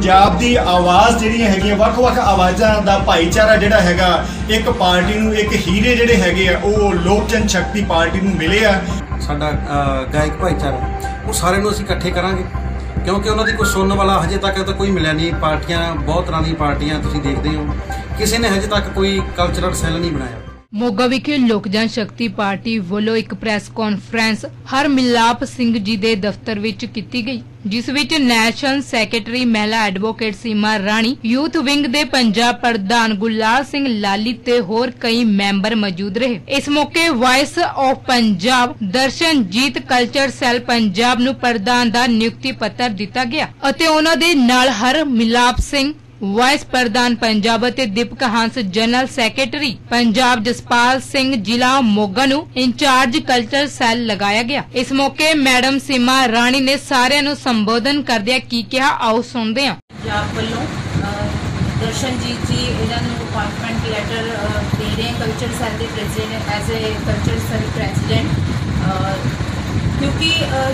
ਪੰਜਾਬ ਦੀ ਆਵਾਜ਼ ਜਿਹੜੀਆਂ ਹੈਗੀਆਂ, ਵੱਖ-ਵੱਖ ਆਵਾਜ਼ਾਂ ਦਾ ਭਾਈਚਾਰਾ ਜਿਹੜਾ ਹੈਗਾ, ਇੱਕ ਪਾਰਟੀ ਨੂੰ, ਇੱਕ ਹੀਰੇ ਜਿਹੜੇ ਹੈਗੇ ਆ, ਉਹ ਲੋਕ ਜਨ ਸ਼ਕਤੀ ਪਾਰਟੀ ਨੂੰ ਮਿਲੇ ਆ। ਸਾਡਾ ਗਾਇਕ ਭਾਈਚਾਰਾ, ਉਹ ਸਾਰਿਆਂ ਨੂੰ ਅਸੀਂ ਇਕੱਠੇ ਕਰਾਂਗੇ। ਕਿਉਂਕਿ ਉਹਨਾਂ ਦੀ ਕੋਈ ਸੁਣਨ ਵਾਲਾ ਹਜੇ ਤੱਕ ਤਾਂ ਕੋਈ ਮਿਲਿਆ ਨਹੀਂ। ਪਾਰਟੀਆਂ, ਬਹੁਤ ਤਰ੍ਹਾਂ ਦੀਆਂ ਪਾਰਟੀਆਂ ਤੁਸੀਂ ਦੇਖਦੇ ਹੋ। ਕਿਸੇ ਨੇ ਹਜੇ ਤੱਕ ਕੋਈ ਕਲਚਰਲ ਸੈੱਲ ਨਹੀਂ ਬਣਾਇਆ। ਮੋਗਾ ਵਿਖੇ ਲੋਕ ਜਨ ਸ਼ਕਤੀ ਪਾਰਟੀ ਵੱਲੋਂ ਇੱਕ ਪ੍ਰੈਸ ਕਾਨਫਰੰਸ ਹਰਮਿਲਾਪ ਸਿੰਘ ਜੀ ਦੇ ਦਫ਼ਤਰ ਵਿੱਚ ਕੀਤੀ ਗਈ, ਜਿਸ ਵਿੱਚ ਨੈਸ਼ਨਲ ਸੈਕਟਰੀ ਮਹਿਲਾ advocate Seema Rani, youth wing ਦੇ ਪੰਜਾਬ ਪ੍ਰਧਾਨ ਗੁਲਾਲ ਸਿੰਘ ਲਾਲੀ ਤੇ ਹੋਰ ਕਈ ਮੈਂਬਰ ਮੌਜੂਦ ਰਹੇ। ਇਸ ਮੌਕੇ voice of Punjab Darshanjit culture cell Punjab ਨੂੰ ਪ੍ਰਧਾਨ ਦਾ ਨਿਯੁਕਤੀ ਪੱਤਰ ਦਿੱਤਾ ਗਿਆ ਅਤੇ ਉਹਨਾਂ ਦੇ ਨਾਲ ਹਰ ਮਿਲਾਪ ਸਿੰਘ ਵਾਈਸ ਪ੍ਰਧਾਨ ਪੰਜਾਬ ਅਤੇ ਦੀਪਕ ਹੰਸ ਜਨਰਲ ਸੈਕਟਰੀ ਪੰਜਾਬ ਜਸਪਾਲ ਸਿੰਘ ਜ਼ਿਲ੍ਹਾ ਮੋਗਾ ਨੂੰ ਇੰਚਾਰਜ ਕਲਚਰ ਸੈੱਲ ਲਗਾਇਆ ਗਿਆ। ਇਸ ਮੌਕੇ ਮੈਡਮ ਸੀਮਾ ਰਾਣੀ ਨੇ ਸਾਰਿਆਂ ਨੂੰ ਸੰਬੋਧਨ ਕਰਦਿਆਂ ਕੀ ਕਿਹਾ ਆਓ ਸੁਣਦੇ ਹਾਂ। ਪੰਜਾਬ ਵੱਲੋਂ ਅਹ, ਦਰਸ਼ਨਜੀਤ ਜੀ ਇਹਨਾਂ ਨੂੰ ਅਪਾਇੰਟਮੈਂਟ ਲੈਟਰ ਦੇ ਰਹੇ ਕਲਚਰ ਸੈੱਲ ਦੇ president as uh culture cell president ਕਿਉਂਕਿ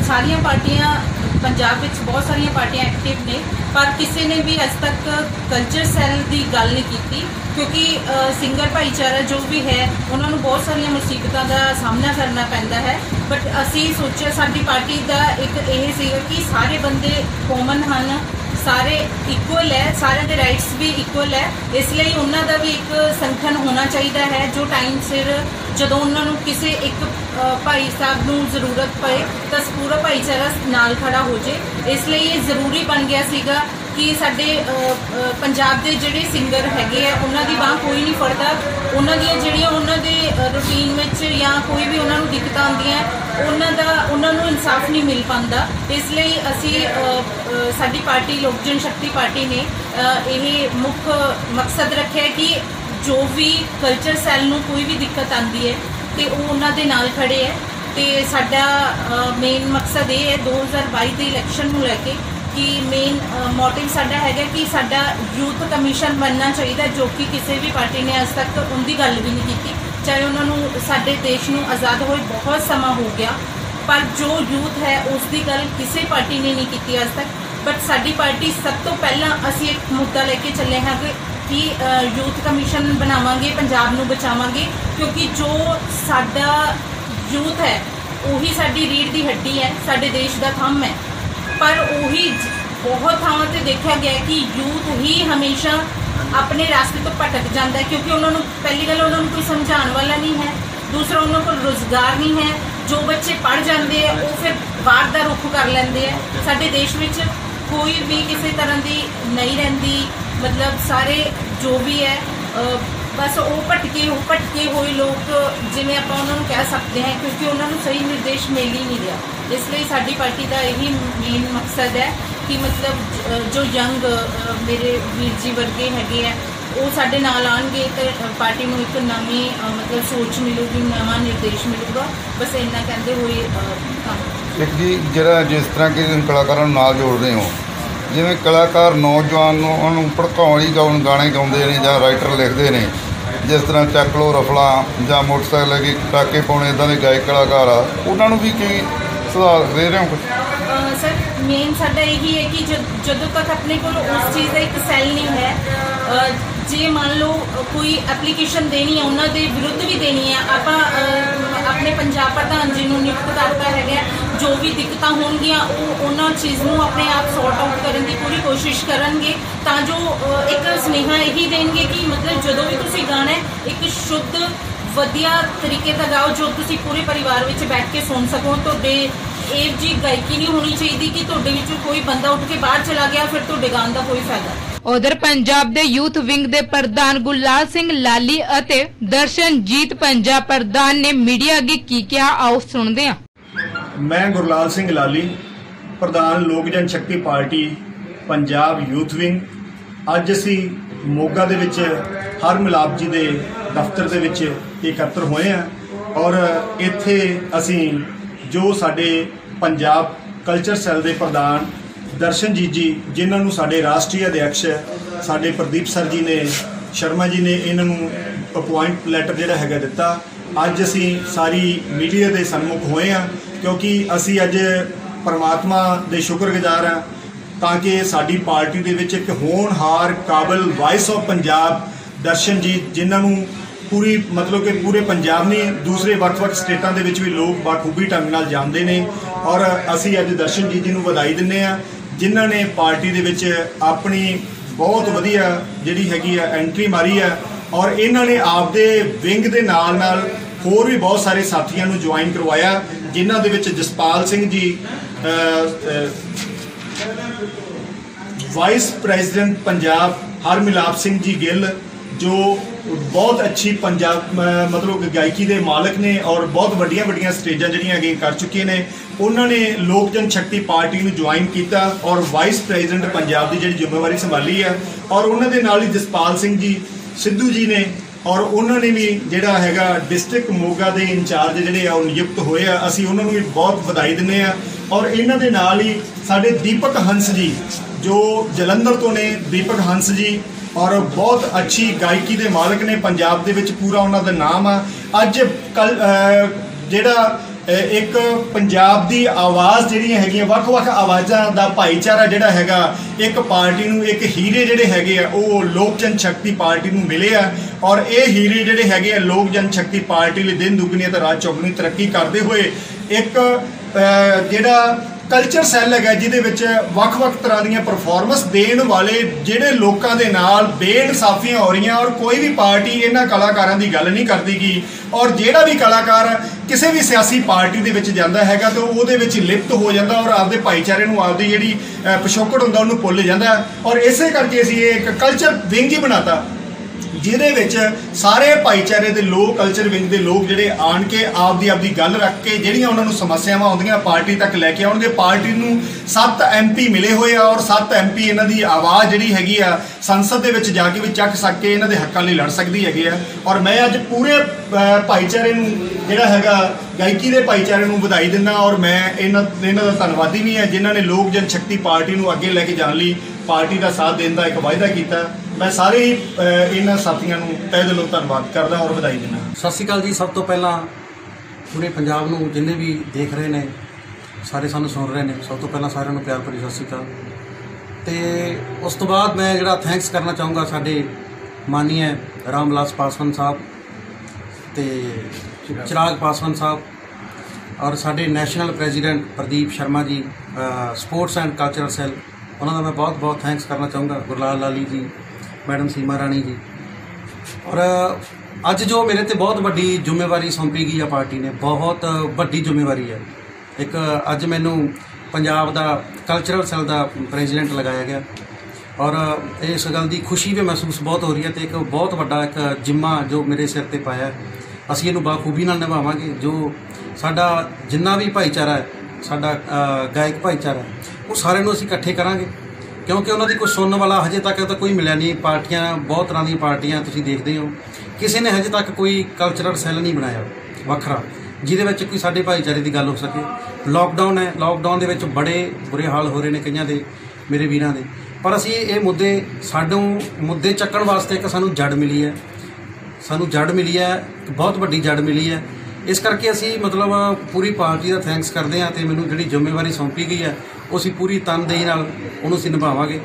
ਸਾਰੀਆਂ ਪਾਰਟੀਆਂ ਪੰਜਾਬ ਵਿੱਚ ਬਹੁਤ ਸਾਰੀਆਂ ਪਾਰਟੀਆਂ ਐਕਟਿਵ ਨੇ, ਪਰ ਕਿਸੇ ਨੇ ਵੀ ਅੱਜ ਤੱਕ ਕਲਚਰ ਸੈੱਲ ਦੀ ਗੱਲ ਨਹੀਂ ਕੀਤੀ, ਕਿਉਂਕਿ ਸਿੰਗਰ ਭਾਈਚਾਰਾ ਜੋ ਵੀ ਹੈ, ਉਹਨਾਂ ਨੂੰ ਬਹੁਤ ਸਾਰੀਆਂ ਮੁਸੀਬਤਾਂ ਦਾ ਸਾਹਮਣਾ ਕਰਨਾ ਪੈਂਦਾ ਹੈ। ਬਟ ਅਸੀਂ ਸੋਚਿਆ ਸਾਡੀ ਪਾਰਟੀ ਦਾ ਇੱਕ ਇਹ ਸੀਗਾ ਕਿ ਸਾਰੇ ਬੰਦੇ ਕਾਮਨ ਹਨ, ਸਾਰੇ ਇਕੁਅਲ ਹੈ, ਸਾਰਿਆਂ ਦੇ ਰਾਈਟਸ ਵੀ ਇਕੁਅਲ ਹੈ। ਇਸ ਲਈ ਉਹਨਾਂ ਦਾ ਵੀ ਇੱਕ ਸੰਗਠਨ ਹੋਣਾ ਚਾਹੀਦਾ ਹੈ, ਜੋ ਟਾਈਮ ਸਿਰ ਜਦੋਂ ਉਹਨਾਂ ਨੂੰ ਕਿਸੇ ਇੱਕ ਭਾਈ ਸਾਹਿਬ ਨੂੰ ਜ਼ਰੂਰਤ ਪਏ ਤਾਂ ਪੂਰਾ ਭਾਈਚਾਰਾ ਨਾਲ ਖੜਾ ਹੋ ਜੇ। ਇਸ ਲਈ ਇਹ ਜ਼ਰੂਰੀ ਬਣ ਗਿਆ ਸੀਗਾ ਕਿ ਸਾਡੇ ਪੰਜਾਬ ਦੇ ਜਿਹੜੇ ਸਿੰਗਰ ਹੈਗੇ ਆ, ਉਹਨਾਂ ਦੀ ਬਾਹ ਕੋਈ ਨਹੀਂ ਫੜਦਾ। ਉਹਨਾਂ ਦੀਆਂ ਜਿਹੜੀਆਂ ਉਹਨਾਂ ਦੇ ਰੂਟੀਨ ਵਿੱਚ ਜਾਂ ਕੋਈ ਵੀ ਉਹਨਾਂ ਨੂੰ ਦਿੱਕਤਾਂ ਆਉਂਦੀਆਂ, ਉਹਨਾਂ ਦਾ, ਉਹਨਾਂ ਨੂੰ ਇਨਸਾਫ ਨਹੀਂ ਮਿਲ ਪਾਉਂਦਾ। ਇਸ ਲਈ ਅਸੀਂ ਸਾਡੀ ਪਾਰਟੀ ਲੋਕ ਜਨ ਸ਼ਕਤੀ ਪਾਰਟੀ ਨੇ ਇਹ ਮੁੱਖ ਮਕਸਦ ਰੱਖਿਆ ਕਿ ਜੋ ਵੀ ਕਲਚਰ ਸੈੱਲ ਨੂੰ ਕੋਈ ਵੀ ਦਿੱਕਤ ਆਉਂਦੀ ਹੈ ਤੇ ਉਹ ਉਹਨਾਂ ਦੇ ਨਾਲ ਖੜੇ ਹੈ ਤੇ ਸਾਡਾ ਮੇਨ ਮਕਸਦ ਇਹ ਹੈ 2022 ਦੇ ਇਲੈਕਸ਼ਨ ਨੂੰ ਲੈ ਕੇ ਕਿ ਮੇਨ ਮੋਟਿਵ ਸਾਡਾ ਹੈਗਾ ਕਿ ਸਾਡਾ ਯੂਥ ਕਮਿਸ਼ਨ ਬਣਨਾ ਚਾਹੀਦਾ ਜੋ ਕਿ ਕਿਸੇ ਵੀ ਪਾਰਟੀ ਨੇ ਅੱਜ ਤੱਕ ਉਹਦੀ ਗੱਲ ਵੀ ਨਹੀਂ ਕੀਤੀ। ਚਾਹੇ ਉਹਨਾਂ ਨੂੰ ਸਾਡੇ ਦੇਸ਼ ਨੂੰ ਆਜ਼ਾਦ ਹੋਏ ਬਹੁਤ ਸਮਾਂ ਹੋ ਗਿਆ, ਪਰ ਜੋ ਯੂਥ ਹੈ ਉਸ ਦੀ ਗੱਲ ਕਿਸੇ ਪਾਰਟੀ ਨੇ ਨਹੀਂ ਕੀਤੀ ਅੱਜ ਤੱਕ। ਬਟ ਸਾਡੀ ਪਾਰਟੀ ਸਭ ਤੋਂ ਪਹਿਲਾਂ ਅਸੀਂ ਇੱਕ ਮੁੱਦਾ ਲੈ ਕੇ ਚੱਲੇ ਹਾਂ ਕਿ ਕਿ ਯੂਥ ਕਮਿਸ਼ਨ ਬਣਾਵਾਂਗੇ, ਪੰਜਾਬ ਨੂੰ ਬਚਾਵਾਂਗੇ, ਕਿਉਂਕਿ ਜੋ ਸਾਡਾ ਯੂਥ ਹੈ, ਉਹੀ ਸਾਡੀ ਰੀੜ ਦੀ ਹੱਡੀ ਹੈ, ਸਾਡੇ ਦੇਸ਼ ਦਾ ਥੰਮ ਹੈ। ਪਰ ਉਹੀ ਬਹੁਤ ਥਾਵਾਂ ਤੇ ਦੇਖਿਆ ਗਿਆ ਕਿ ਯੂਥ ਹੀ ਹਮੇਸ਼ਾ ਆਪਣੇ ਰਾਸਤੇ ਤੋਂ ਭਟਕ ਜਾਂਦਾ ਹੈ, ਕਿਉਂਕਿ ਉਹਨਾਂ ਨੂੰ ਪਹਿਲੀ ਗੱਲ ਉਹਨਾਂ ਨੂੰ ਕੋਈ ਸਮਝਾਉਣ ਵਾਲਾ ਨਹੀਂ ਹੈ। ਦੂਸਰਾ, ਉਹਨਾਂ ਕੋਲ ਰੋਜ਼ਗਾਰ ਨਹੀਂ ਹੈ। ਜੋ ਬੱਚੇ ਪੜ ਜਾਂਦੇ ਆ ਉਹ ਫਿਰ ਬਾਹਰ ਦਾ ਰੁੱਖ ਕਰ ਲੈਂਦੇ ਆ ਸਾਡੇ ਦੇਸ਼ ਵਿੱਚ ਕੋਈ ਵੀ ਕਿਸੇ ਤਰ੍ਹਾਂ ਦੀ ਨਹੀਂ ਰਹਿੰਦੀ ਮਤਲਬ ਸਾਰੇ ਜੋ ਵੀ ਹੈ ਬਸ ਉਹ ਭਟਕੇ ਉਹ ਭਟਕੇ ਹੋਏ ਲੋਕ ਜਿਵੇਂ ਆਪਾਂ ਉਹਨਾਂ ਨੂੰ ਕਹਿ ਸਕਦੇ ਹਾਂ, ਕਿਉਂਕਿ ਉਹਨਾਂ ਨੂੰ ਸਹੀ ਨਿਰਦੇਸ਼ ਮਿਲ ਹੀ ਨਹੀਂ ਰਿਹਾ। ਇਸ ਲਈ ਸਾਡੀ ਪਾਰਟੀ ਦਾ ਇਹੀ ਮੇਨ ਮਕਸਦ ਹੈ ਕਿ ਮਤਲਬ ਜੋ ਯੰਗ ਮੇਰੇ ਵੀਰ ਜੀ ਵਰਗੇ ਹੈਗੇ ਆ, ਉਹ ਸਾਡੇ ਨਾਲ ਆਣਗੇ ਤੇ ਪਾਰਟੀ ਨੂੰ ਇੱਕ ਨਵੀਂ ਮਤਲਬ ਸੋਚ ਮਿਲੂਗੀ, ਨਵਾਂ ਨਿਰਦੇਸ਼ ਮਿਲੂਗਾ। ਬਸ ਇੰਨਾ ਕਹਿੰਦੇ ਹੋਏ ਕੰਮ। ਇੱਕ ਜੀ, ਜਿਹੜਾ ਜਿਸ ਤਰ੍ਹਾਂ ਕਿ ਕਲਾਕਾਰਾਂ ਨੂੰ ਨਾਲ ਜੋੜਦੇ ਹੋ ਜਿਵੇਂ ਕਲਾਕਾਰ ਨੌਜਵਾਨ ਨੂੰ ਉਹਨੂੰ ਭੜਕਾਉਣ ਲਈ ਗਾਉਣ ਗਾਣੇ ਗਾਉਂਦੇ ਨੇ ਜਾਂ ਰਾਈਟਰ ਲਿਖਦੇ ਨੇ, ਜਿਸ ਤਰ੍ਹਾਂ ਚੱਕ ਲੋ ਰਫਲਾ ਜਾਂ ਮੋਟਰਸਾਈਕਲ ਲੈ ਕੇ ਟਾਕੇ ਪਾਉਣੇ ਇਦਾਂ ਦੇ ਗਾਇਕ ਕਲਾਕਾਰ ਆ, ਉਹਨਾਂ ਨੂੰ ਵੀ ਕੀ ਸੁਧਾਰ ਦੇ ਰਹੇ ਹੋ ਕੁਛ? ਸਰ ਮੇਨ ਸਾਡਾ ਇਹੀ ਹੈ ਕਿ ਜਦ- ਜਦੋਂ ਤੱਕ ਆਪਣੇ ਕੋਲ ਉਸ ਚੀਜ਼ ਦਾ ਇੱਕ ਸੈੱਲ ਨਹੀਂ ਹੈ ਜੇ ਮੰਨ ਲਓ ਕੋਈ ਐਪਲੀਕੇਸ਼ਨ ਦੇਣੀ ਹੈ ਉਹਨਾਂ ਦੇ ਵਿਰੁੱਧ ਵੀ ਦੇਣੀ ਹੈ ਆਪਾਂ ਆਪਣੇ ਪੰਜਾਬ ਪ੍ਰਧਾਨ ਜੀ ਨੂੰ ਨਿਯੁਕਤ ਕਰਤਾ ਹੈਗਾ ਜੋ ਵੀ ਦਿੱਕਤਾਂ ਹੋਣਗੀਆਂ, ਉਹ ਉਹਨਾਂ ਚੀਜ਼ ਨੂੰ ਆਪਣੇ ਆਪ ਸੌਰਟ ਆਊਟ ਕਰਨ ਦੀ ਪੂਰੀ ਕੋਸ਼ਿਸ਼ ਕਰਨਗੇ, ਤਾਂ ਜੋ ਇੱਕ ਸੁਨੇਹਾ ਇਹੀ ਦੇਣਗੇ ਕਿ ਮਤਲਬ ਜਦੋਂ ਵੀ ਤੁਸੀਂ ਗਾਣਾ ਇੱਕ ਸ਼ੁੱਧ, ਵਧੀਆ ਤਰੀਕੇ ਦਾ ਗਾਓ, ਜੋ ਤੁਸੀਂ ਪੂਰੇ ਪਰਿਵਾਰ ਵਿੱਚ ਬੈਠ ਕੇ ਸੁਣ ਸਕੋ, ਤੁਹਾਡੇ ਇਹ ਜੀ ਗਾਇਕੀ ਨਹੀਂ ਹੋਣੀ ਚਾਹੀਦੀ ਕਿ ਤੁਹਾਡੇ ਵਿੱਚੋਂ ਕੋਈ ਬੰਦਾ ਉੱਠ ਕੇ ਬਾਹਰ ਚਲਾ ਗਿਆ, ਫਿਰ ਤੁਹਾਡੇ ਗਾਣ ਦਾ ਕੋਈ ਫਾਇਦਾ ਉਧਰ ਪੰਜਾਬ ਦੇ ਯੂਥ ਵਿੰਗ ਦੇ ਪ੍ਰਧਾਨ ਗੁਲਾਲ ਸਿੰਘ ਲਾਲੀ ਅਤੇ ਦਰਸ਼ਨਜੀਤ ਪੰਜਾਬ ਪ੍ਰਧਾਨ ਨੇ ਮੀਡੀਆ ਅੱਗੇ ਕੀ ਕਿਹਾ, ਆਓ ਸੁਣਦੇ ਹਾਂ। ਮੈਂ ਗੁਰਲਾਲ ਸਿੰਘ ਲਾਲੀ, ਪ੍ਰਧਾਨ Lok Jan Shakti party, Punjab youth wing. ਅੱਜ ਅਸੀਂ ਮੋਗਾ ਦੇ ਵਿੱਚ ਹਰ ਮਿਲਾਪ ਜੀ ਦੇ ਦਫ਼ਤਰ ਦੇ ਵਿੱਚ ਇਕੱਤਰ ਹੋਏ ਹਾਂ ਔਰ ਇੱਥੇ ਅਸੀਂ ਜੋ ਸਾਡੇ ਪੰਜਾਬ ਕਲਚਰ ਸੈੱਲ ਦੇ ਪ੍ਰਧਾਨ ਦਰਸ਼ਨਜੀਤ ਜੀ ਜਿਨ੍ਹਾਂ ਨੂੰ ਸਾਡੇ ਰਾਸ਼ਟਰੀ ਅਧਿਕਸ਼ ਸਾਡੇ ਪ੍ਰਦੀਪ ਸਰ ਜੀ ਨੇ, ਸ਼ਰਮਾ ਜੀ ਨੇ ਇਹਨਾਂ ਨੂੰ ਅਪਾਇੰਟ ਲੈਟਰ ਜਿਹੜਾ ਹੈਗਾ ਦਿੱਤਾ। ਅੱਜ ਅਸੀਂ ਸਾਰੀ ਮੀਡੀਆ ਦੇ ਸਨਮੁਖ ਹੋਏ ਹਾਂ, ਕਿਉਂਕਿ ਅਸੀਂ ਅੱਜ ਪਰਮਾਤਮਾ ਦੇ ਸ਼ੁਕਰਗੁਜ਼ਾਰ ਹਾਂ ਤਾਂ ਕਿ ਸਾਡੀ ਪਾਰਟੀ ਦੇ ਵਿੱਚ ਇੱਕ ਹੋਣਹਾਰ ਕਾਬਲ ਵਾਇਸ ਆਫ ਪੰਜਾਬ ਦਰਸ਼ਨ ਜੀ, ਜਿਨ੍ਹਾਂ ਨੂੰ ਪੂਰੀ, ਮਤਲਬ ਕਿ ਪੂਰੇ ਪੰਜਾਬ ਨੇ ਦੂਸਰੇ ਵੱਖ-ਵੱਖ ਸਟੇਟਾਂ ਦੇ ਵਿੱਚ ਵੀ ਲੋਕ ਬਾਖੂਬੀ ਢੰਗ ਨਾਲ ਜਾਣਦੇ ਨੇ। ਔਰ ਅਸੀਂ ਅੱਜ ਦਰਸ਼ਨ ਜੀ ਜੀ ਨੂੰ ਵਧਾਈ ਦਿੰਦੇ ਆ ਜਿਨ੍ਹਾਂ ਨੇ ਪਾਰਟੀ ਦੇ ਵਿੱਚ ਆਪਣੀ ਬਹੁਤ ਵਧੀਆ ਜਿਹੜੀ ਹੈਗੀ ਆ ਐਂਟਰੀ ਮਾਰੀ ਆ ਔਰ ਇਹਨਾਂ ਨੇ ਆਪਦੇ ਵਿੰਗ ਦੇ ਨਾਲ ਨਾਲ ਹੋਰ ਵੀ ਬਹੁਤ ਸਾਰੇ ਸਾਥੀਆਂ ਨੂੰ ਜੁਆਇਨ ਕਰਵਾਇਆ, ਜਿਨ੍ਹਾਂ ਦੇ ਵਿੱਚ ਜਸਪਾਲ ਸਿੰਘ ਜੀ ਵਾਈਸ ਪ੍ਰੈਜ਼ੀਡੈਂਟ ਪੰਜਾਬ ਹਰਮਿਲਾਪ ਸਿੰਘ ਜੀ ਗਿੱਲ, ਜੋ ਬਹੁਤ ਅੱਛੀ ਪੰਜਾਬ ਮਤਲਬ ਗਾਇਕੀ ਦੇ ਮਾਲਕ ਨੇ ਔਰ ਬਹੁਤ ਵੱਡੀਆਂ ਵੱਡੀਆਂ ਸਟੇਜਾਂ ਜਿਹੜੀਆਂ ਅਗੇ ਕਰ ਚੁੱਕੇ ਨੇ। ਉਹਨਾਂ ਨੇ ਲੋਕ ਜਨ ਸ਼ਕਤੀ ਪਾਰਟੀ ਨੂੰ ਜੁਆਇਨ ਕੀਤਾ ਔਰ ਵਾਈਸ ਪ੍ਰੈਜ਼ੀਡੈਂਟ ਪੰਜਾਬ ਦੀ ਜਿਹੜੀ ਜ਼ਿੰਮੇਵਾਰੀ ਸੰਭਾਲੀ ਹੈ ਔਰ ਉਹਨਾਂ ਦੇ ਨਾਲ ਹੀ ਜਸਪਾਲ ਸਿੰਘ ਜੀ, ਸਿੱਧੂ ਜੀ ਨੇ ਔਰ ਉਹਨਾਂ ਨੇ ਵੀ ਜਿਹੜਾ ਹੈਗਾ ਡਿਸਟ੍ਰਿਕਟ ਮੋਗਾ ਦੇ ਇੰਚਾਰਜ ਜਿਹੜੇ ਆ ਉਹ ਨਿਯੁਕਤ ਹੋਏ ਆ। ਅਸੀਂ ਉਹਨਾਂ ਨੂੰ ਵੀ ਬਹੁਤ ਵਧਾਈ ਦਿੰਦੇ ਆ ਔਰ ਇਹਨਾਂ ਦੇ ਨਾਲ ਹੀ ਸਾਡੇ ਦੀਪਕ ਹੰਸ ਜੀ, ਜੋ ਜਲੰਧਰ ਤੋਂ ਨੇ, ਦੀਪਕ ਹੰਸ ਜੀ ਔਰ ਬਹੁਤ ਅੱਛੀ ਗਾਇਕੀ ਦੇ ਮਾਲਕ ਨੇ, ਪੰਜਾਬ ਦੇ ਵਿੱਚ ਪੂਰਾ ਉਹਨਾਂ ਦਾ ਨਾਮ ਆ। ਅੱਜ ਕੱਲ ਜਿਹੜਾ ਇੱਕ ਪੰਜਾਬ ਦੀ ਆਵਾਜ਼ ਜਿਹੜੀਆਂ ਹੈਗੀਆਂ, ਵੱਖ-ਵੱਖ ਆਵਾਜ਼ਾਂ ਦਾ ਭਾਈਚਾਰਾ ਜਿਹੜਾ ਹੈਗਾ, ਇੱਕ ਪਾਰਟੀ ਨੂੰ ਇੱਕ ਹੀਰੇ ਜਿਹੜੇ ਹੈਗੇ ਆ, ਉਹ ਲੋਕ ਜਨ ਸ਼ਕਤੀ ਪਾਰਟੀ ਨੂੰ ਮਿਲੇ ਆ। ਔਰ ਇਹ ਹੀਰੇ ਜਿਹੜੇ ਹੈਗੇ ਆ, ਲੋਕ ਜਨ ਸ਼ਕਤੀ ਪਾਰਟੀ ਲਈ ਦਿਨ ਦੁਗਣੀ ਤੇ ਰਾਤ ਚੌਗਣੀ ਤਰੱਕੀ ਕਰਦੇ ਹੋਏ, ਇੱਕ ਜਿਹੜਾ ਕਲਚਰ ਸੈੱਲ ਹੈਗਾ ਜਿਹਦੇ ਵਿੱਚ ਵੱਖ-ਵੱਖ ਤਰ੍ਹਾਂ ਦੀਆਂ ਪਰਫਾਰਮੈਂਸ ਦੇਣ ਵਾਲੇ ਜਿਹੜੇ ਲੋਕਾਂ ਦੇ ਨਾਲ ਬੇਇਨਸਾਫੀਆਂ ਹੋ ਰਹੀਆਂ ਔਰ ਕੋਈ ਵੀ ਪਾਰਟੀ ਇਹਨਾਂ ਕਲਾਕਾਰਾਂ ਦੀ ਗੱਲ ਨਹੀਂ ਕਰਦੀ ਗੀ। ਔਰ ਜਿਹੜਾ ਵੀ ਕਲਾਕਾਰ ਕਿਸੇ ਵੀ ਸਿਆਸੀ ਪਾਰਟੀ ਦੇ ਵਿੱਚ ਜਾਂਦਾ ਹੈਗਾ ਤਾਂ ਉਹਦੇ ਵਿੱਚ ਲਿਪਤ ਹੋ ਜਾਂਦਾ ਔਰ ਆਪਦੇ ਭਾਈਚਾਰੇ ਨੂੰ ਆਪਦੀ ਜਿਹੜੀ ਪਿਛੋਕੜ ਹੁੰਦਾ ਉਹਨੂੰ ਭੁੱਲ ਜਾਂਦਾ। ਔਰ ਇਸੇ ਕਰਕੇ ਅਸੀਂ ਇਹ ਇੱਕ ਕਲਚਰ ਵਿੰਗ ਹੀ ਬਣਾਤਾ। ਜਿਹਦੇ ਵਿੱਚ ਸਾਰੇ ਭਾਈਚਾਰੇ ਦੇ ਲੋਕ ਕਲਚਰ ਵਿੰਗ ਦੇ ਲੋਕ ਜਿਹੜੇ ਆਣ ਕੇ ਆਪਦੀ ਆਪਦੀ ਗੱਲ ਰੱਖ ਕੇ ਜਿਹੜੀਆਂ ਉਹਨਾਂ ਨੂੰ ਸਮੱਸਿਆਵਾਂ ਆਉਂਦੀਆਂ ਪਾਰਟੀ ਤੱਕ ਲੈ ਕੇ ਆਉਣਗੇ। ਪਾਰਟੀ ਨੂੰ 7 ਐਮਪੀ ਮਿਲੇ ਹੋਏ ਆ ਔਰ 7 ਐਮਪੀ ਇਹਨਾਂ ਦੀ ਆਵਾਜ਼ ਜਿਹੜੀ ਹੈਗੀ ਆ ਸੰਸਦ ਦੇ ਵਿੱਚ ਜਾ ਕੇ ਵੀ ਚੱਕ ਸਕ ਕੇ ਇਹਨਾਂ ਦੇ ਹੱਕਾਂ ਲਈ ਲੜ ਸਕਦੀ ਹੈਗੀ ਆ। ਔਰ ਮੈਂ ਅੱਜ ਪੂਰੇ ਭਾਈਚਾਰੇ ਨੂੰ ਜਿਹੜਾ ਹੈਗਾ ਗਾਇਕੀ ਦੇ ਭਾਈਚਾਰੇ ਨੂੰ ਵਧਾਈ ਦਿੰਦਾ ਔਰ ਮੈਂ ਇਹਨਾਂ ਇਹਨਾਂ ਦਾ ਧੰਨਵਾਦੀ ਵੀ ਹਾਂ ਜਿਨ੍ਹਾਂ ਨੇ ਲੋਕ ਜਨ ਸ਼ਕਤੀ ਪਾਰਟੀ ਨੂੰ ਅੱਗੇ ਲੈ ਕੇ ਜਾਣ ਲਈ ਪਾਰਟੀ ਦਾ ਸਾਥ ਦੇਣ ਦਾ ਇੱਕ ਵਾਅਦਾ ਕੀਤਾ। ਮੈਂ ਸਾਰੇ ਹੀ ਅ, ਇਹਨਾਂ ਸਾਥੀਆਂ ਨੂੰ ਤਹਿ ਦਿਲੋਂ ਧੰਨਵਾਦ ਕਰਦਾ ਔਰ ਵਧਾਈ ਦਿੰਦਾ ਸਤਿ ਸ਼੍ਰੀ ਅਕਾਲ ਜੀ ਸਭ ਤੋਂ ਪਹਿਲਾਂ ਪੂਰੇ ਪੰਜਾਬ ਨੂੰ ਜਿੰਨੇ ਵੀ ਦੇਖ ਰਹੇ ਨੇ ਸਾਰੇ ਸਾਨੂੰ ਸੁਣ ਰਹੇ ਨੇ ਸਭ ਤੋਂ ਪਹਿਲਾਂ ਸਾਰਿਆਂ ਨੂੰ ਪਿਆਰ ਭਰੀ ਸਤਿ ਸ਼੍ਰੀ ਅਕਾਲ। ਤੇ ਉਸ ਤੋਂ ਬਾਅਦ ਮੈਂ ਜਿਹੜਾ ਥੈਂਕਸ ਕਰਨਾ ਚਾਹੂੰਗਾ ਸਾਡੇ ਮਾਨਨੀय ਰਾਮ ਵਿਲਾਸ ਪਾਸਵਾਨ ਸਾਹਿਬ ਤੇ ਚਿਰਾਗ ਪਾਸਵਾਨ ਸਾਹਿਬ ਔਰ ਸਾਡੇ national president Pradeep Sharma ji sports and cultural cell ਉਹਨਾਂ ਦਾ ਮੈਂ ਬਹੁਤ ਬਹੁਤ ਥੈਂਕਸ ਕਰਨਾ ਚਾਹੂੰਗਾ ਗੁਰਲਾਲ ਲਾਲੀ ਜੀ ਮੈਡਮ ਸੀਮਾ ਰਾਣੀ ਜੀ। ਔਰ ਅੱਜ ਜੋ ਮੇਰੇ ਤੇ ਬਹੁਤ ਵੱਡੀ ਜ਼ਿੰਮੇਵਾਰੀ ਸੌਂਪੀ ਗਈ ਆ ਪਾਰਟੀ ਨੇ, ਬਹੁਤ ਵੱਡੀ ਜ਼ਿੰਮੇਵਾਰੀ ਹੈ ਇੱਕ ਅੱਜ ਮੈਨੂੰ ਪੰਜਾਬ ਦਾ ਕਲਚਰਲ ਸੈੱਲ ਦਾ ਪ੍ਰੈਜ਼ੀਡੈਂਟ ਲਗਾਇਆ ਗਿਆ। ਔਰ ਇਸ ਗੱਲ ਦੀ ਖੁਸ਼ੀ ਵੀ ਮਹਿਸੂਸ ਬਹੁਤ ਹੋ ਰਹੀ ਹੈ ਤੇ ਇੱਕ ਬਹੁਤ ਵੱਡਾ ਇੱਕ ਜਿੰਮਾ ਜੋ ਮੇਰੇ ਸਿਰ ਤੇ ਪਾਇਆ, ਅਸੀਂ ਇਹਨੂੰ ਬਾਖੂਬੀ ਨਾਲ ਨਿਭਾਵਾਂਗੇ। ਜੋ ਸਾਡਾ ਜਿੰਨਾ ਵੀ ਭਾਈਚਾਰਾ ਹੈ, ਸਾਡਾ ਗਾਇਕ ਭਾਈਚਾਰਾ ਉਹ ਸਾਰਿਆਂ ਨੂੰ ਅਸੀਂ ਇਕੱਠੇ ਕਰਾਂਗੇ। ਕਿਉਂਕਿ ਉਹਨਾਂ ਦੀ ਕੋਈ ਸੁਣਨ ਵਾਲਾ ਹਜੇ ਤੱਕ ਤਾਂ ਕੋਈ ਮਿਲਿਆ ਨਹੀਂ। ਪਾਰਟੀਆਂ, ਬਹੁਤ ਤਰ੍ਹਾਂ ਦੀਆਂ ਪਾਰਟੀਆਂ ਤੁਸੀਂ ਦੇਖਦੇ ਹੋ। ਕਿਸੇ ਨੇ ਹਜੇ ਤੱਕ ਕੋਈ ਕਲਚਰਲ ਸੈੱਲ ਨਹੀਂ ਬਣਾਇਆ, ਵੱਖਰਾ, ਜਿਹਦੇ ਵਿੱਚ ਕੋਈ ਸਾਡੇ ਭਾਈਚਾਰੇ ਦੀ ਗੱਲ ਹੋ ਸਕੇ। ਲੋਕਡਾਊਨ ਹੈ ਲੋਕਡਾਊਨ ਦੇ ਵਿੱਚ ਬੜੇ ਬੁਰੇ ਹਾਲ ਹੋ ਰਹੇ ਨੇ ਕਈਆਂ ਦੇ, ਮੇਰੇ ਵੀਰਾਂ ਦੇ। ਪਰ ਅਸੀਂ ਇਹ ਮੁੱਦੇ ਸਾਨੂੰ ਮੁੱਦੇ ਚੱਕਣ ਵਾਸਤੇ ਇੱਕ ਸਾਨੂੰ ਜੜ ਮਿਲੀ ਹੈ। ਸਾਨੂੰ ਜੜ ਮਿਲੀ ਹੈ ਬਹੁਤ ਵੱਡੀ ਜੜ ਮਿਲੀ ਹੈ। ਇਸ ਕਰਕੇ ਅਸੀਂ ਮਤਲਬ ਪੂਰੀ ਪਾਰਟੀ ਦਾ ਥੈਂਕਸ ਕਰਦੇ ਹਾਂ ਤੇ ਮੈਨੂੰ ਜਿਹੜੀ ਜ਼ਿੰਮੇਵਾਰੀ ਸੌਂਪੀ ਗਈ ਹੈ ਉਹ ਅਸੀਂ ਪੂਰੀ ਤਨਦੇਹੀ ਨਾਲ ਉਹਨੂੰ ਅਸੀਂ ਨਿਭਾਵਾਂਗੇ।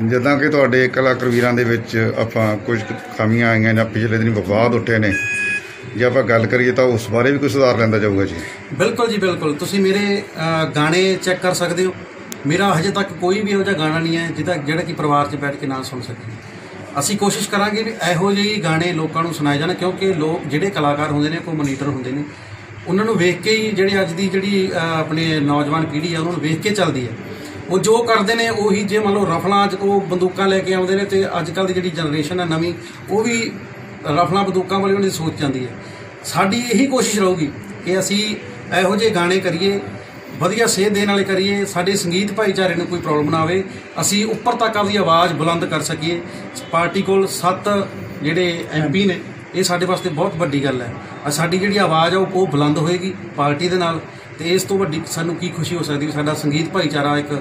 ਜਿੱਦਾਂ ਕਿ ਤੁਹਾਡੇ ਕਲਾਕਾਰ ਵੀਰਾਂ ਦੇ ਵਿੱਚ ਆਪਾਂ ਕੁਝ ਖਾਮੀਆਂ ਆਈਆਂ ਜਾਂ ਪਿਛਲੇ ਦਿਨ ਵਿਵਾਦ ਉੱਠੇ ਨੇ ਜੇ ਆਪਾਂ ਗੱਲ ਕਰੀਏ ਤਾਂ ਉਸ ਬਾਰੇ ਵੀ ਕੋਈ ਸੁਧਾਰ ਲੈਂਦਾ ਜਾਊਗਾ ਜੀ? ਬਿਲਕੁਲ ਜੀ ਬਿਲਕੁਲ। ਤੁਸੀਂ ਮੇਰੇ ਗਾਣੇ ਚੈੱਕ ਕਰ ਸਕਦੇ ਹੋ। ਮੇਰਾ ਹਜੇ ਤੱਕ ਕੋਈ ਵੀ ਇਹੋ ਜਿਹਾ ਗਾਣਾ ਨਹੀਂ ਹੈ ਜਿਹਦਾ ਜਿਹੜਾ ਕਿ ਪਰਿਵਾਰ 'ਚ ਬੈਠ ਕੇ ਨਾ ਸੁਣ ਸਕੇ। ਅਸੀਂ ਕੋਸ਼ਿਸ਼ ਕਰਾਂਗੇ ਵੀ ਇਹੋ ਜਿਹੇ ਗਾਣੇ ਲੋਕਾਂ ਨੂੰ ਸੁਣਾਏ ਜਾਣ ਕਿਉਂਕਿ ਲੋਕ ਜਿਹੜੇ ਕਲਾਕਾਰ ਹੁੰਦੇ ਨੇ ਕੋਈ ਮੋਨੀਟਰ ਹੁੰਦੇ ਨੇ। ਉਹਨਾਂ ਨੂੰ ਵੇਖ ਕੇ ਹੀ ਜਿਹੜੇ ਅੱਜ ਦੀ ਜਿਹੜੀ ਆਪਣੇ ਨੌਜਵਾਨ ਪੀੜ੍ਹੀ ਆ, ਉਹਨਾਂ ਨੂੰ ਵੇਖ ਕੇ ਚੱਲਦੀ ਹੈ ਉਹ ਜੋ ਕਰਦੇ ਨੇ, ਉਹੀ ਜੇ ਮੰਨ ਲਓ ਰਫਲਾਂ 'ਚ ਉਹ ਬੰਦੂਕਾਂ ਲੈ ਕੇ ਆਉਂਦੇ ਨੇ ਤੇ ਅੱਜ ਕੱਲ ਦੀ ਜਿਹੜੀ ਜਨਰੇਸ਼ਨ ਹੈ ਨਵੀਂ, ਉਹ ਵੀ ਰਫਲਾਂ ਬੰਦੂਕਾਂ ਵਾਲੀ ਉਹਨਾਂ ਦੀ ਸੋਚ ਜਾਂਦੀ ਹੈ ਸਾਡੀ ਇਹੀ ਕੋਸ਼ਿਸ਼ ਰਹੂਗੀ ਕਿ ਅਸੀਂ ਇਹੋ ਜਿਹੇ ਗਾਣੇ ਕਰੀਏ, ਵਧੀਆ ਸੇਧ ਦੇਣ ਵਾਲੇ ਕਰੀਏ, ਸਾਡੇ ਸੰਗੀਤ ਭਾਈਚਾਰੇ ਨੂੰ ਕੋਈ ਪ੍ਰੋਬਲਮ ਨਾ ਆਵੇ, ਅਸੀਂ ਉੱਪਰ ਤੱਕ ਆਪਦੀ ਆਵਾਜ਼ ਬੁਲੰਦ ਕਰ ਸਕੀਏ। ਪਾਰਟੀ ਕੋਲ 7 ਜਿਹੜੇ ਐਮਪੀ ਨੇ ਇਹ ਸਾਡੇ ਵਾਸਤੇ ਬਹੁਤ ਵੱਡੀ ਗੱਲ ਹੈ। ਸਾਡੀ ਜਿਹੜੀ ਆਵਾਜ਼ ਆ, ਉਹ ਉਹ ਬੁਲੰਦ ਹੋਏਗੀ ਪਾਰਟੀ ਦੇ ਨਾਲ। ਤੇ ਇਸ ਤੋਂ ਵੱਡੀ ਸਾਨੂੰ ਕੀ ਖੁਸ਼ੀ ਹੋ ਸਕਦੀ ਸਾਡਾ ਸੰਗੀਤ ਭਾਈਚਾਰਾ ਇੱਕ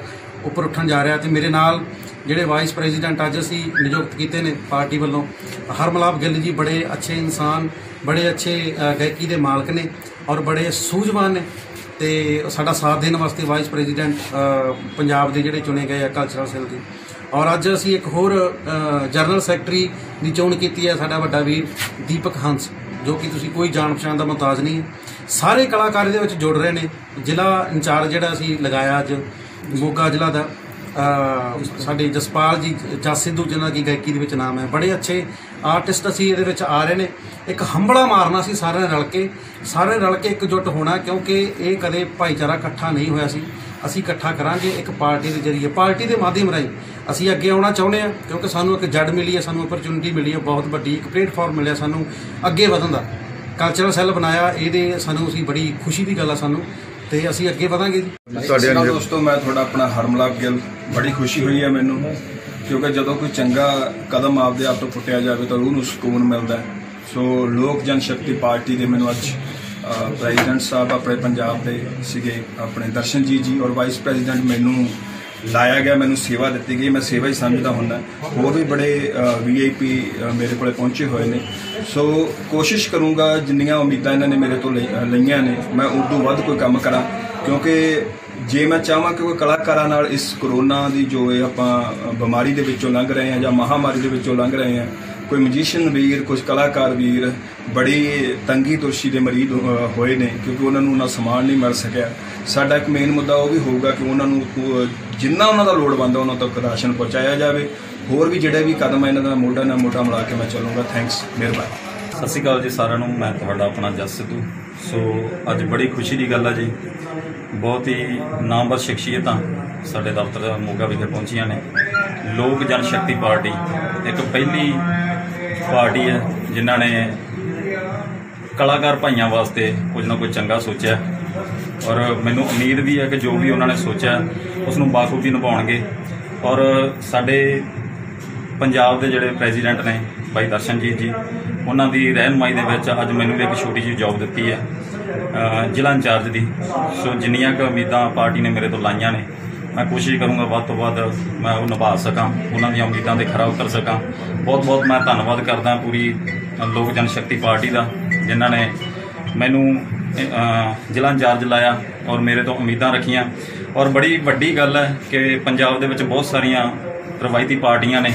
ਉੱਪਰ ਉੱਠਣ ਜਾ ਰਿਹਾ ਤੇ ਮੇਰੇ ਨਾਲ ਜਿਹੜੇ ਵਾਈਸ ਪ੍ਰੈਜ਼ੀਡੈਂਟ ਅੱਜ ਅਸੀਂ ਨਿਯੁਕਤ ਕੀਤੇ ਨੇ ਪਾਰਟੀ ਵੱਲੋਂ, ਹਰਮਲਾਪ ਗਿੱਲ ਜੀ ਬੜੇ ਅੱਛੇ ਇਨਸਾਨ, ਬੜੇ ਅੱਛੇ ਗਾਇਕੀ ਦੇ ਮਾਲਕ ਨੇ ਔਰ ਬੜੇ ਸੂਝਵਾਨ ਨੇ। ਤੇ ਸਾਡਾ ਸਾਥ ਦੇਣ ਵਾਸਤੇ ਵਾਈਸ ਪ੍ਰੈਜ਼ੀਡੈਂਟ ਪੰਜਾਬ ਦੇ ਜਿਹੜੇ ਚੁਣੇ ਗਏ ਆ ਕਲਚਰਲ ਸੈੱਲ ਦੇ। ਔਰ ਅੱਜ ਅਸੀਂ ਇੱਕ ਹੋਰ ਜਨਰਲ ਸੈਕਟਰੀ ਦੀ ਚੋਣ ਕੀਤੀ ਹੈ, ਸਾਡਾ ਵੱਡਾ ਵੀਰ ਦੀਪਕ ਹੰਸ, ਜੋ ਕਿ ਤੁਸੀਂ ਕੋਈ ਜਾਣ ਪਛਾਣ ਦਾ ਮੁਹਤਾਜ ਨਹੀਂ ਸਾਰੇ ਕਲਾਕਾਰ ਇਹਦੇ ਵਿੱਚ ਜੁੜ ਰਹੇ ਨੇ। ਜ਼ਿਲ੍ਹਾ ਇੰਚਾਰਜ ਜਿਹੜਾ ਅਸੀਂ ਲਗਾਇਆ ਅੱਜ, ਮੋਗਾ ਜ਼ਿਲ੍ਹਾ ਦਾ ਸਾਡੇ ਜਸਪਾਲ ਜੀ, ਜਸ ਸਿੱਧੂ, ਜਿਨ੍ਹਾਂ ਦੀ ਗਾਇਕੀ ਦੇ ਵਿੱਚ ਨਾਮ ਹੈ। ਬੜੇ ਅੱਛੇ ਆਰਟਿਸਟ ਅਸੀਂ ਇਹਦੇ ਵਿੱਚ ਆ ਰਹੇ ਨੇ। ਇੱਕ ਹੰਬਲਾ ਮਾਰਨਾ ਸੀ ਸਾਰਿਆਂ ਨੇ ਰਲ ਕੇ। ਸਾਰੇ ਰਲ ਕੇ ਇਕਜੁੱਟ ਹੋਣਾ, ਕਿਉਂਕਿ ਇਹ ਕਦੇ ਭਾਈਚਾਰਾ ਇਕੱਠਾ ਨਹੀਂ ਹੋਇਆ ਸੀ। ਅਸੀਂ ਇਕੱਠਾ ਕਰਾਂਗੇ ਇੱਕ ਪਾਰਟੀ ਦੇ ਜ਼ਰੀਏ ਪਾਰਟੀ ਦੇ ਮਾਧਿਅਮ ਰਾਹੀਂ ਅਸੀਂ ਅੱਗੇ ਆਉਣਾ ਚਾਹੁੰਦੇ ਹਾਂ ਕਿਉਂਕਿ ਸਾਨੂੰ ਇੱਕ ਜੜ ਮਿਲੀ ਹੈ ਸਾਨੂੰ ਓਪਰਚੁਨਿਟੀ ਮਿਲੀ ਹੈ ਬਹੁਤ ਵੱਡੀ ਇੱਕ ਪਲੇਟਫਾਰਮ ਮਿਲਿਆ ਸਾਨੂੰ ਅੱਗੇ ਵਧਣ ਦਾ। ਕਲਚਰਲ ਸੈੱਲ ਬਣਾਇਆ ਇਹਦੇ ਸਾਨੂੰ ਅਸੀਂ ਬੜੀ ਖੁਸ਼ੀ ਦੀ ਗੱਲ ਆ ਸਾਨੂੰ ਤੇ ਅਸੀਂ ਅੱਗੇ ਵਧਾਂਗੇ ਜੀ। ਤੁਹਾਡੇ ਨਾਲ ਦੋਸਤੋ ਮੈਂ ਤੁਹਾਡਾ ਆਪਣਾ ਹਰਮਲਾਪ ਗਿੱਲ ਬੜੀ ਖੁਸ਼ੀ ਹੋਈ ਹੈ ਮੈਨੂੰ ਕਿਉਂਕਿ ਜਦੋਂ ਕੋਈ ਚੰਗਾ ਕਦਮ ਆਪਦੇ ਆਪ ਤੋਂ ਪੁੱਟਿਆ ਜਾਵੇ ਤਾਂ ਰੂਹ ਨੂੰ ਸਕੂਨ ਮਿਲਦਾ ਸੋ ਲੋਕ ਜਨ ਸ਼ਕਤੀ ਪਾਰਟੀ ਦੇ ਮੈਨੂੰ ਅੱਜ ਪ੍ਰੈਜ਼ੀਡੈਂਟ ਸਾਹਿਬ ਆਪਣੇ ਪੰਜਾਬ ਦੇ ਸੀਗੇ, ਆਪਣੇ ਦਰਸ਼ਨਜੀਤ ਜੀ ਔਰ ਵਾਈਸ ਪ੍ਰੈਜ਼ੀਡੈਂਟ ਮੈਨੂੰ ਲਾਇਆ ਗਿਆ, ਮੈਨੂੰ ਸੇਵਾ ਦਿੱਤੀ ਗਈ, ਮੈਂ ਸੇਵਾ ਹੀ ਸਮਝਦਾ ਹੁੰਦਾ। ਹੋਰ ਵੀ ਬੜੇ ਵੀਆਈਪੀ ਮੇਰੇ ਕੋਲੇ ਪਹੁੰਚੇ ਹੋਏ ਨੇ। ਸੋ ਕੋਸ਼ਿਸ਼ ਕਰੂੰਗਾ ਜਿੰਨੀਆਂ ਉਮੀਦਾਂ ਇਹਨਾਂ ਨੇ ਮੇਰੇ ਤੋਂ ਲਈ- ਲਈਆਂ ਨੇ, ਮੈਂ ਉਦੋਂ ਵੱਧ ਕੋਈ ਕੰਮ ਕਰਾਂ। ਕਿਉਂਕਿ ਜੇ ਮੈਂ ਚਾਹਾਂ ਕਿ ਕੋਈ ਕਲਾਕਾਰਾਂ ਨਾਲ ਇਸ ਕਰੋਨਾ ਦੀ ਜੋ ਇਹ ਆਪਾਂ ਬਿਮਾਰੀ ਦੇ ਵਿੱਚੋਂ ਲੰਘ ਰਹੇ ਹਾਂ ਜਾਂ ਮਹਾਮਾਰੀ ਦੇ ਵਿੱਚੋਂ ਲੰਘ ਰਹੇ ਹਾਂ, ਕੋਈ ਮਜੀਸ਼ੀਅਨ ਵੀਰ ਕੁਝ ਕਲਾਕਾਰ ਵੀਰ ਬੜੀ ਤੰਗੀ ਤੁਰਸ਼ੀ ਦੇ ਮਰੀਜ਼ ਅ, ਹੋਏ ਨੇ ਕਿਉਂਕਿ ਉਹਨਾਂ ਨੂੰ ਉਹਨਾਂ ਸਮਾਨ ਨਹੀਂ ਮਿਲ ਸਕਿਆ। ਸਾਡਾ ਇੱਕ ਮੇਨ ਮੁੱਦਾ ਉਹ ਵੀ ਹੋਊਗਾ ਕਿ ਉਹਨਾਂ ਨੂੰ ਜਿੰਨਾ ਉਹਨਾਂ ਦਾ ਲੋੜ ਬੰਦਾ ਉਹਨਾਂ ਤੱਕ ਰਾਸ਼ਨ ਪਹੁੰਚਾਇਆ ਜਾਵੇ। ਹੋਰ ਵੀ ਜਿਹੜੇ ਵੀ ਕਦਮ ਆ ਇਹਨਾਂ ਦਾ ਮੋਢਾ ਨਾਲ ਮੋਢਾ ਮਿਲਾ ਕੇ ਮੈਂ ਚੱਲੂੰਗਾ। ਥੈਂਕਸ ਮਿਹਰਬਾਨੀ। ਸਤਿ ਸ਼੍ਰੀ ਅਕਾਲ ਜੀ ਸਾਰਿਆਂ ਨੂੰ। ਮੈਂ ਤੁਹਾਡਾ ਆਪਣਾ ਜਸ ਸਿੱਧੂ। ਸੋ ਅੱਜ ਬੜੀ ਖੁਸ਼ੀ ਦੀ ਗੱਲ ਆ ਜੀ। ਬਹੁਤ ਹੀ ਨਾਮਵਰ ਸ਼ਖਸੀਅਤਾਂ ਸਾਡੇ ਦਫ਼ਤਰ ਮੋਗਾ ਵਿਖੇ ਪਹੁੰਚੀਆਂ ਨੇ। ਲੋਕ ਜਨ ਸ਼ਕਤੀ ਪਾਰਟੀ ਇੱਕ ਪਹਿਲੀ ਪਾਰਟੀ ਹੈ ਜਿਨ੍ਹਾਂ ਨੇ ਕਲਾਕਾਰ ਭਾਈਆਂ ਵਾਸਤੇ ਕੁਝ ਨਾ ਕੁਝ ਚੰਗਾ ਸੋਚਿਆ। ਔਰ ਮੈਨੂੰ ਉਮੀਦ ਵੀ ਹੈ ਕਿ ਜੋ ਵੀ ਉਹਨਾਂ ਨੇ ਸੋਚਿਆ ਉਸ ਨੂੰ ਬਾਖੂਬੀ ਨਿਭਾਉਣਗੇ। ਔਰ ਸਾਡੇ ਪੰਜਾਬ ਦੇ ਜਿਹੜੇ ਪ੍ਰੈਜ਼ੀਡੈਂਟ ਨੇ ਭਾਈ ਦਰਸ਼ਨਜੀਤ ਜੀ, ਉਹਨਾਂ ਦੀ ਰਹਿਨਮਾਈ ਦੇ ਵਿੱਚ ਅੱਜ ਮੈਨੂੰ ਵੀ ਇੱਕ ਛੋਟੀ ਜਿਹੀ ਜੌਬ ਦਿੱਤੀ ਹੈ ਜ਼ਿਲ੍ਹਾ ਇੰਚਾਰਜ ਦੀ। ਸੋ ਜਿੰਨੀਆਂ ਕੁ ਉਮੀਦਾਂ ਪਾਰਟੀ ਨੇ ਮੇਰੇ ਤੋਂ ਲਾਈਆਂ ਨੇ, ਮੈਂ ਕੋਸ਼ਿਸ਼ ਕਰੂੰਗਾ ਵੱਧ ਤੋਂ ਵੱਧ ਮੈਂ ਉਹ ਨਿਭਾ ਸਕਾਂ, ਉਹਨਾਂ ਦੀਆਂ ਉਮੀਦਾਂ ਤੇ ਖਰਾ ਉਤਰ ਸਕਾਂ। ਬਹੁਤ ਬਹੁਤ ਮੈਂ ਧੰਨਵਾਦ ਕਰਦਾ ਪੂਰੀ ਲੋਕ ਜਨ ਸ਼ਕਤੀ ਪਾਰਟੀ ਦਾ। ਜਿਨ੍ਹਾਂ ਨੇ ਮੈਨੂੰ ਜ਼ਿਲ੍ਹਾ ਇੰਚਾਰਜ ਲਾਇਆ ਔਰ ਮੇਰੇ ਤੋਂ ਉਮੀਦਾਂ ਰੱਖੀਆਂ। ਔਰ ਬੜੀ ਵੱਡੀ ਗੱਲ ਹੈ ਕਿ ਪੰਜਾਬ ਦੇ ਵਿੱਚ ਬਹੁਤ ਸਾਰੀਆਂ ਰਵਾਇਤੀ ਪਾਰਟੀਆਂ ਨੇ।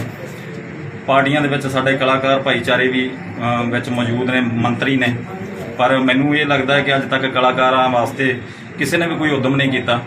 ਪਾਰਟੀਆਂ ਦੇ ਵਿੱਚ ਸਾਡੇ ਕਲਾਕਾਰ ਭਾਈਚਾਰੇ ਵੀ ਵਿੱਚ ਮੌਜੂਦ ਨੇ, ਮੰਤਰੀ ਨੇ। ਪਰ ਮੈਨੂੰ ਇਹ ਲੱਗਦਾ ਹੈ ਕਿ ਅੱਜ ਤੱਕ ਕਲਾਕਾਰਾਂ ਵਾਸਤੇ ਕਿਸੇ ਨੇ ਵੀ ਕੋਈ ਉਦਮ ਨਹੀਂ ਕੀਤਾ।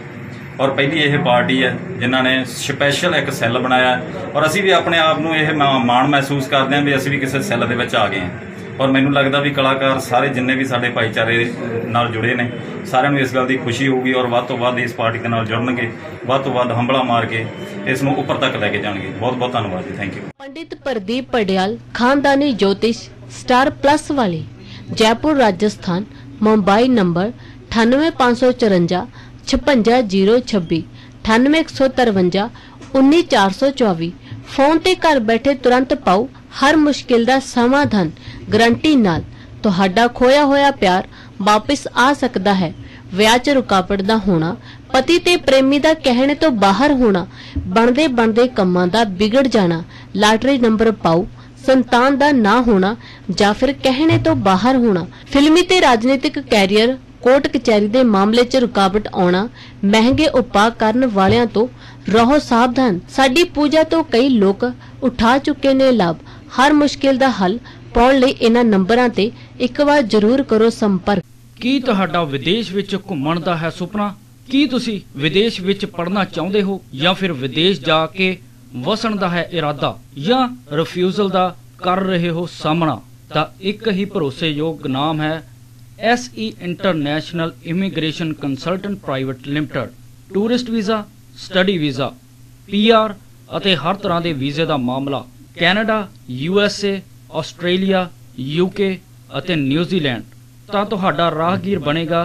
ਔਰ ਪਹਿਲੀ ਇਹ ਪਾਰਟੀ ਹੈ ਜਿਨ੍ਹਾਂ ਨੇ ਸਪੈਸ਼ਲ ਇੱਕ ਸੈੱਲ ਬਣਾਇਆ। ਔਰ ਅਸੀਂ ਵੀ ਆਪਣੇ ਆਪ ਨੂੰ ਇਹ ਮਾ- ਮਾਣ ਮਹਿਸੂਸ ਕਰਦੇ ਹਾਂ ਵੀ ਅਸੀਂ ਵੀ ਕਿਸੇ ਸੈੱਲ ਦੇ ਵਿੱਚ ਆ ਗਏ ਹਾਂ। ਔਰ ਮੈਨੂੰ ਲੱਗਦਾ ਵੀ ਕਲਾਕਾਰ ਸਾਰੇ ਜਿੰਨੇ ਵੀ ਸਾਡੇ ਭਾਈਚਾਰੇ ਨਾਲ ਜੁੜੇ ਨੇ, ਸਾਰਿਆਂ ਨੂੰ ਇਸ ਗੱਲ ਦੀ ਖੁਸ਼ੀ ਹੋਊਗੀ ਔਰ ਵੱਧ ਤੋਂ ਵੱਧ ਇਸ ਪਾਰਟੀ ਦੇ ਨਾਲ ਜੁੜਨਗੇ, ਵੱਧ ਤੋਂ ਵੱਧ ਹੰਬਲਾ ਮਾਰ ਕੇ ਇਸ ਨੂੰ ਉੱਪਰ ਤੱਕ ਲੈ ਕੇ ਜਾਣਗੇ। ਬਹੁਤ ਬਹੁਤ ਧੰਨਵਾਦ ਜੀ ਥੈਂਕ ਯੂ ਪੰਡਿਤ ਪ੍ਰਦੀਪ ਪੜਿਆਲ, ਖਾਨਦਾਨੀ ਜੋਤਿਸ਼, ਸਟਾਰ ਪਲੱਸ ਵਾਲੇ, ਜੈਪੁਰ, ਰਾਜਸਥਾਨ, ਮੁੰਬਈ ਨੰਬਰ 98554 56026 98153 19424 ਫੋਨ ਤੇ ਘਰ ਬੈਠੇ ਤੁਰੰਤ ਪਾਓ, ਹਰ ਮੁਸ਼ਕਿਲ ਦਾ ਸਮਾਧਾਨ, ਗਰੰਟੀ ਨਾਲ। ਤੁਹਾਡਾ ਖੋਇਆ ਹੋਇਆ ਪਿਆਰ ਵਾਪਸ ਆ ਸਕਦਾ ਹੈ। ਵਿਆਹ 'ਚ ਰੁਕਾਵਟ ਦਾ ਹੋਣਾ, ਪਤੀ ਤੇ ਪ੍ਰੇਮੀ ਦਾ ਕਹਿਣੇ ਤੋਂ ਬਾਹਰ ਹੋਣਾ ਬਣਦੇ ਬਣਦੇ ਕੰਮਾਂ ਦਾ ਵਿਗੜ ਜਾਣਾ, ਲਾਟਰੀ ਨੰਬਰ ਪਾਓ, ਸੰਤਾਨ ਦਾ ਨਾ ਹੋਣਾ ਜਾਂ ਫਿਰ ਕਹਿਣੇ ਤੋਂ ਬਾਹਰ ਹੋਣਾ। ਫਿਲਮੀ ਤੇ ਰਾਜਨੀਤਿਕ ਕੈਰੀਅਰ, ਕੋਰਟ ਕਚਹਿਰੀ ਦੇ ਮਾਮਲੇ 'ਚ ਰੁਕਾਵਟ ਆਉਣਾ, ਮਹਿੰਗੇ ਉਪਾਅ ਕਰਨ ਵਾਲਿਆਂ ਤੋਂ ਰਹੋ ਸਾਵਧਾਨ। ਸਾਡੀ ਪੂਜਾ ਤੋਂ ਕਈ ਲੋਕ ਉਠਾ ਚੁੱਕੇ ਨੇ ਲਾਭ। ਹਰ ਮੁਸ਼ਕਿਲ ਦਾ ਹੱਲ ਪਾਉਣ ਲਈ ਇਹਨਾਂ ਨੰਬਰਾਂ ਤੇ ਇੱਕ ਵਾਰ ਜ਼ਰੂਰ ਕਰੋ ਸੰਪਰਕ। ਕੀ ਤੁਹਾਡਾ ਵਿਦੇਸ਼ ਵਿੱਚ ਘੁੰਮਣ ਦਾ ਹੈ ਸੁਪਨਾ? ਕੀ ਤੁਸੀਂ ਵਿਦੇਸ਼ ਵਿੱਚ ਪੜ੍ਹਨਾ ਚਾਹੁੰਦੇ ਹੋ ਜਾਂ ਫਿਰ ਵਿਦੇਸ਼ ਜਾ ਕੇ ਵਸਣ ਦਾ ਹੈ ਇਰਾਦਾ ਜਾਂ ਰਿਫਿਊਜ਼ਲ ਦਾ ਕਰ ਰਹੇ ਹੋ ਸਾਹਮਣਾ? ਤਾਂ ਇੱਕ ਹੀ ਭਰੋਸੇਯੋਗ ਨਾਮ ਹੈ SE international immigration consultant private limited tourist visa study visa PR ਅਤੇ ਹਰ ਤਰ੍ਹਾਂ ਦੇ ਵੀਜ਼ੇ ਦਾ ਮਾਮਲਾ ਕੈਨੇਡਾ USA ਆਸਟ੍ਰੇਲੀਆ UK ਅਤੇ ਨਿਊਜ਼ੀਲੈਂਡ ਤਾਂ ਤੁਹਾਡਾ ਰਾਹਗੀਰ ਬਣੇਗਾ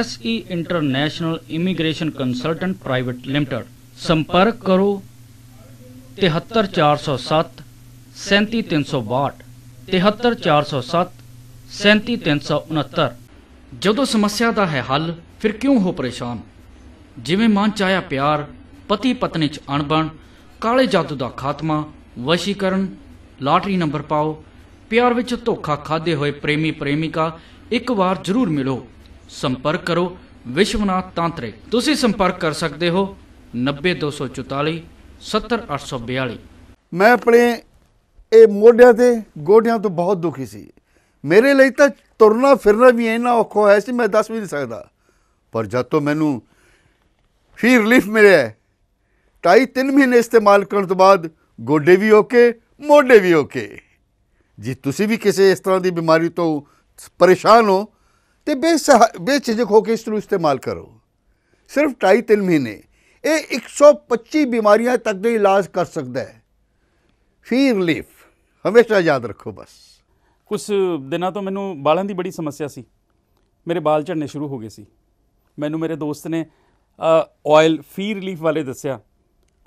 SE international immigration consultant private limited. ਸੰਪਰਕ ਕਰੋ 73407 37362 73407 37369 ਜਦੋਂ ਸਮੱਸਿਆ ਦਾ ਹੈ ਹੱਲ, ਫਿਰ ਕਿਉਂ ਹੋ ਪਰੇਸ਼ਾਨ? ਜਿਵੇਂ ਮਨ ਚ ਆਇਆ ਪਿਆਰ, ਪਤੀ ਪਤਨੀ ਚ ਅਣਬਣ, ਕਾਲੇ ਜਾਦੂ ਦਾ ਖਾਤਮਾ, ਵਸ਼ੀਕਰਨ, ਲਾਟਰੀ ਨੰਬਰ ਪਾਓ, ਪਿਆਰ ਵਿੱਚ ਧੋਖਾ ਖਾਦੇ ਹੋਏ ਪ੍ਰੇਮੀ ਪ੍ਰੇਮਿਕਾ ਇੱਕ ਵਾਰ ਜ਼ਰੂਰ ਮਿਲੋ। ਸੰਪਰਕ ਕਰੋ ਵਿਸ਼ਵਨਾਥ ਤਾਂਤਰਿਕ। ਤੁਸੀਂ ਸੰਪਰਕ ਕਰ ਸਕਦੇ ਹੋ 90244 70842 ਮੈਂ ਆਪਣੇ ਇਹ ਮੋਢਿਆਂ ਤੇ ਗੋਡਿਆਂ ਤੋਂ ਬਹੁਤ ਦੁਖੀ ਸੀ। ਮੇਰੇ ਲਈ ਤਾਂ ਤੁਰਨਾ ਫਿਰਨਾ ਵੀ ਇੰਨਾ ਔਖਾ ਹੋਇਆ ਸੀ, ਮੈਂ ਦੱਸ ਵੀ ਨਹੀਂ ਸਕਦਾ। ਪਰ ਜਦ ਤੋਂ ਮੈਨੂੰ ਫੀ ਰਿਲੀਫ ਮਿਲਿਆ ਹੈ, ਢਾਈ ਤਿੰਨ ਮਹੀਨੇ ਇਸਤੇਮਾਲ ਕਰਨ ਤੋਂ ਬਾਅਦ ਗੋਡੇ ਵੀ ਓਕੇ ਮੋਢੇ ਵੀ ਓਕੇ। ਜੇ ਤੁਸੀਂ ਵੀ ਕਿਸੇ ਇਸ ਤਰ੍ਹਾਂ ਦੀ ਬਿਮਾਰੀ ਤੋਂ ਪਰੇਸ਼ਾਨ ਹੋ ਤੇ ਬੇਸਹਾ ਬੇਝਿਜਕ ਹੋ ਕੇ ਇਸ ਨੂੰ ਇਸਤੇਮਾਲ ਕਰੋ। ਸਿਰਫ ਢਾਈ ਤਿੰਨ ਮਹੀਨੇ ਇਹ 125 ਬਿਮਾਰੀਆਂ ਤੱਕ ਦੇ ਇਲਾਜ ਕਰ ਸਕਦਾ ਹੈ। ਫੀ ਰਿਲੀਫ ਹਮੇਸ਼ਾ ਯਾਦ ਰੱਖੋ ਬਸ। ਕੁਝ ਦਿਨਾਂ ਤੋਂ ਮੈਨੂੰ ਬਾਲਾਂ ਦੀ ਬੜੀ ਸਮੱਸਿਆ ਸੀ। ਮੇਰੇ ਬਾਲ ਝੜਨੇ ਸ਼ੁਰੂ ਹੋ ਗਏ ਸੀ। ਮੈਨੂੰ ਮੇਰੇ ਦੋਸਤ ਨੇ ਆਇਲ ਫੀ ਰਿਲੀਫ ਵਾਲੇ ਦੱਸਿਆ।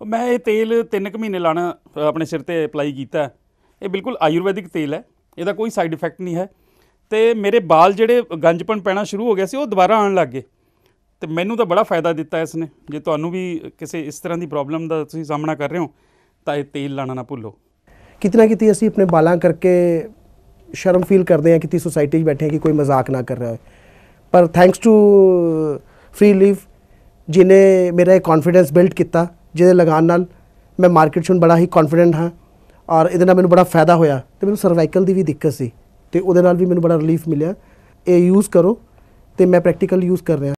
ਮੈਂ ਇਹ ਤੇਲ 3 ਕੁ ਮਹੀਨੇ ਲਾਣਾ ਆਪਣੇ ਸਿਰ ਤੇ ਅਪਲਾਈ ਕੀਤਾ। ਇਹ ਬਿਲਕੁਲ ਆਯੁਰਵੈਦਿਕ ਤੇਲ ਹੈ। ਇਹਦਾ ਕੋਈ ਸਾਈਡ ਇਫੈਕਟ ਨਹੀਂ ਹੈ। ਤੇ ਮੇਰੇ ਵਾਲ ਜਿਹੜੇ ਗੰਜਪਣ ਪੈਣਾ ਸ਼ੁਰੂ ਹੋ ਗਿਆ ਸੀ, ਉਹ ਦੁਬਾਰਾ ਆਉਣ ਲੱਗ ਗਏ। ਤੇ ਮੈਨੂੰ ਤਾਂ ਬੜਾ ਫਾਇਦਾ ਦਿੱਤਾ ਇਸ ਨੇ ਜੇ ਤੁਹਾਨੂੰ ਵੀ ਕਿਸੇ ਇਸ ਤਰ੍ਹਾਂ ਦੀ ਪ੍ਰੋਬਲਮ ਦਾ ਤੁਸੀਂ ਸਾਹਮਣਾ ਕਰ ਰਹੇ ਹੋ, ਤਾਂ ਇਹ ਤੇਲ ਲਾਣਾ ਨਾ ਭੁੱਲੋ। ਕਿਤੇ ਨਾ ਕਿਤੇ ਅਸੀਂ ਆਪਣੇ ਬਾਲਾਂ ਕਰਕੇ ਸ਼ਰਮ ਫੀਲ ਕਰਦੇ ਹਾਂ ਕਿ ਸੋਸਾਇਟੀ 'ਚ ਬੈਠੇ ਹਾਂ ਕਿ ਕੋਈ ਮਜ਼ਾਕ ਨਾ ਕਰ ਰਿਹਾ ਹੋਵੇ ਪਰ ਥੈਂਕਸ ਟੂ ਫ੍ਰੀ ਲੀਵ ਜਿਨੇ ਮੇਰਾ ਇਹ ਕੌਨਫੀਡੈਂਸ ਬਿਲਡ ਕੀਤਾ, ਜਿਹਦੇ ਲਗਾਨ ਨਾਲ ਮੈਂ ਮਾਰਕੀਟ 'ਚ ਹੁਣ ਬੜਾ ਹੀ ਕੌਨਫੀਡੈਂਟ ਹਾਂ ਔਰ ਇਹਦੇ ਨਾਲ ਮੈਨੂੰ ਬੜਾ ਫਾਇਦਾ ਹੋਇਆ ਤੇ ਮੈਨੂੰ ਸਰਵਾਈਕਲ ਦੀ ਵੀ ਦਿੱਕਤ ਸੀ ਤੇ ਉਹਦੇ ਨਾਲ ਵੀ ਮੈਨੂੰ ਬੜਾ ਰਿਲੀਫ ਮਿਲਿਆ। ਇਹ ਯੂਜ਼ ਕਰੋ ਤੇ ਮੈਂ ਪ੍ਰੈਕਟੀਕਲ ਯੂਜ਼ ਕਰ ਰਿਹਾ।